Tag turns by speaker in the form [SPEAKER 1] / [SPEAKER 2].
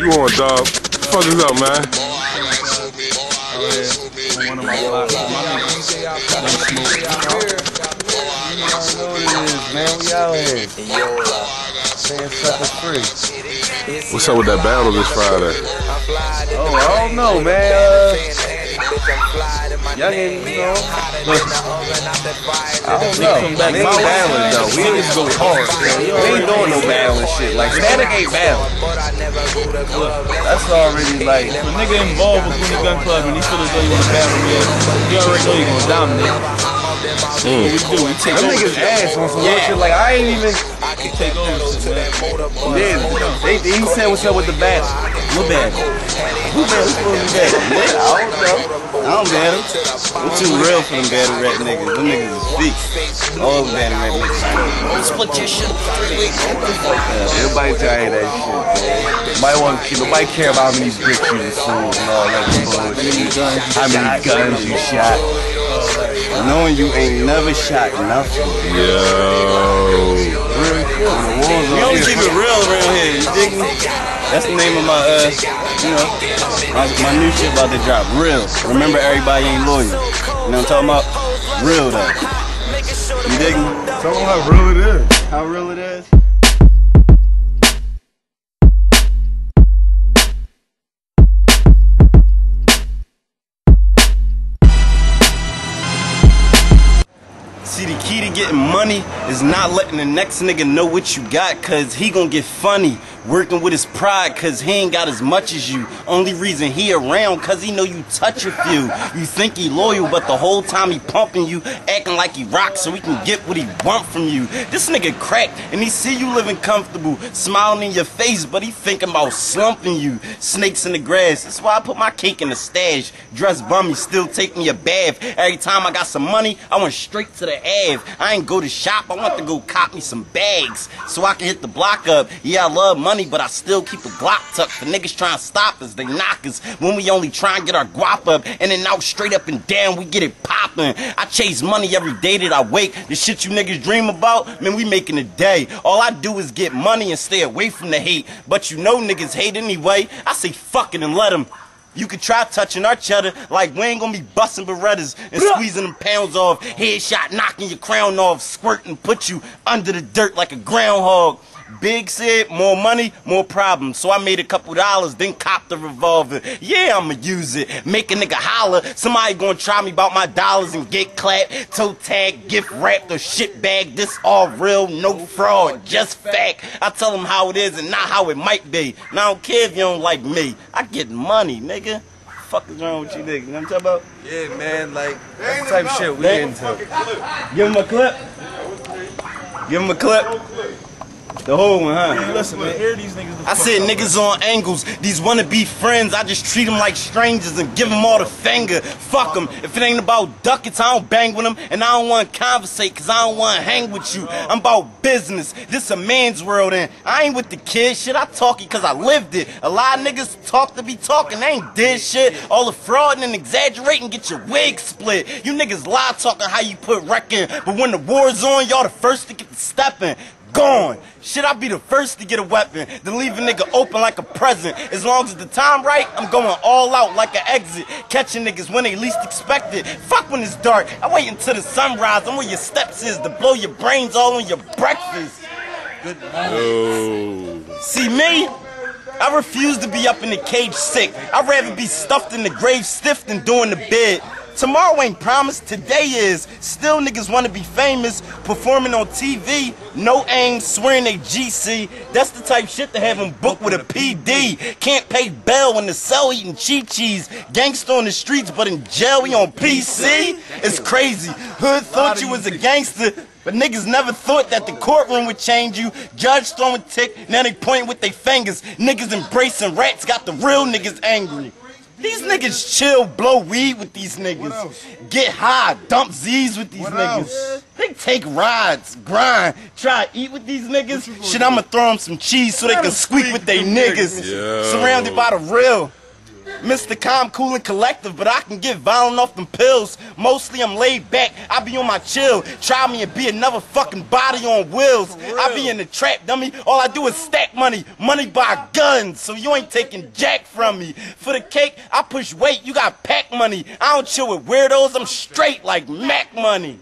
[SPEAKER 1] You want dog? Fuck us up, man. What's up with that battle this Friday?
[SPEAKER 2] Oh, I don't know, man. Uh, y'all ain't, you know. I don't know.
[SPEAKER 3] back
[SPEAKER 2] We ain't
[SPEAKER 3] my way.
[SPEAKER 2] battling, though. We ain't go hard. We ain't doing no battling shit. Like, Static ain't battling. That's already like.
[SPEAKER 3] If a nigga involved with Queen Gun Club and he feel as though you want to battle me, you already know you're gonna dominate. Mm. What we do, we take
[SPEAKER 2] Them niggas ass on some real shit. Like, I ain't even.
[SPEAKER 3] We take over shit, man.
[SPEAKER 2] Yeah, they, he said what's up with the battle.
[SPEAKER 3] What battle?
[SPEAKER 2] Who man, who's supposed to be battle? I don't know. I don't battle. I'm too real for them battle rap niggas. Them niggas is big. All them battle rap niggas.
[SPEAKER 4] Split your shit three weeks.
[SPEAKER 2] Everybody tired of that shit. Nobody want to, nobody care about how many bricks you done sold and all that bullshit. How many guns you shot. Knowing you ain't never shot nothing.
[SPEAKER 1] Yo.
[SPEAKER 2] We only keep it real around here, you dig me? That's the name of my, uh, you know, my, my new shit about to drop. Real. Remember, everybody ain't loyal. You know what I'm talking about? Real, though. You dig me?
[SPEAKER 1] Tell them how real it is.
[SPEAKER 2] How real it is? See, the key to getting money is not letting the next nigga know what you got, cause he gonna get funny. Working with his pride, cause he ain't got as much as you. Only reason he around, cause he know you touch a few. You think he loyal, but the whole time he pumping you, acting like he rocks so he can get what he want from you. This nigga cracked, and he see you living comfortable, smiling in your face, but he thinking about slumping you. Snakes in the grass, that's why I put my cake in the stash. Dress bummy, still take me a bath. Every time I got some money, I went straight to the Ave. I ain't go to shop, I want to go cop me some bags so I can hit the block up. Yeah, I love money, but I still keep a Glock tucked The niggas trying to stop us. They knock us when we only try and get our guap up. And then out straight up and down, we get it poppin'. I chase money every day that I wake. The shit you niggas dream about, man, we making a day. All I do is get money and stay away from the hate. But you know niggas hate anyway. I say fuck it and let them. You could try touching our cheddar like we ain't gonna be busting Berettas and squeezing them pounds off. Headshot knocking your crown off, squirting, put you under the dirt like a groundhog. Big said, more money, more problems. So I made a couple dollars, then copped the revolver. Yeah, I'ma use it. Make a nigga holler. Somebody gonna try me about my dollars and get clapped. Toe tag, gift wrapped, or shit bag. This all real, no fraud, just fact. I tell them how it is and not how it might be. And I don't care if you don't like me. I get money, nigga. Fuck is wrong with you niggas? You know what I'm talking about?
[SPEAKER 5] Yeah, man, like that's the type of shit we
[SPEAKER 2] They-
[SPEAKER 5] into.
[SPEAKER 2] Give him a clip. Give him a clip. The whole one, huh?
[SPEAKER 3] Listen, man, hear these niggas. the
[SPEAKER 2] I said
[SPEAKER 3] up.
[SPEAKER 2] niggas on angles, these wanna be friends, I just treat them like strangers and give them all the finger. Fuck them. If it ain't about ducats, I don't bang with them and I don't wanna conversate cause I don't wanna hang with you. I'm about business. This a man's world and I ain't with the kid shit. I talk it cause I lived it. A lot of niggas talk to be talking, they ain't did shit. All the fraud and exaggerating get your wig split. You niggas lie talking how you put wrecking, but when the war's on, y'all the first to get the stepping gone. Should I be the first to get a weapon, then leave a nigga open like a present? As long as the time right, I'm going all out like an exit. Catching niggas when they least expect it. Fuck when it's dark. I wait until the sunrise. I'm where your steps is to blow your brains all on your breakfast.
[SPEAKER 1] Yo.
[SPEAKER 2] See me? I refuse to be up in the cage sick. I'd rather be stuffed in the grave stiff than doing the bid. Tomorrow ain't promised, today is. Still niggas wanna be famous, performing on TV, no aim, swearing they GC. That's the type shit to have them booked with a PD. Can't pay bail in the cell eating cheap cheese. Gangster on the streets, but in jail we on PC? It's crazy. Hood thought you was a gangster, but niggas never thought that the courtroom would change you. Judge throwing tick, now they point with their fingers. Niggas embracing rats got the real niggas angry. These niggas chill, blow weed with these niggas. Get high, dump Z's with these niggas. They take rides, grind, try to eat with these niggas. Shit, I'ma throw them some cheese so they can squeak with they niggas.
[SPEAKER 1] Yo.
[SPEAKER 2] Surrounded by the real. Mr. Calm, cool, and collective, but I can get violent off them pills. Mostly I'm laid back, I be on my chill. Try me and be another fucking body on wheels. I be in the trap, dummy. All I do is stack money, money by guns. So you ain't taking jack from me. For the cake, I push weight, you got pack money. I don't chill with weirdos, I'm straight like Mac money.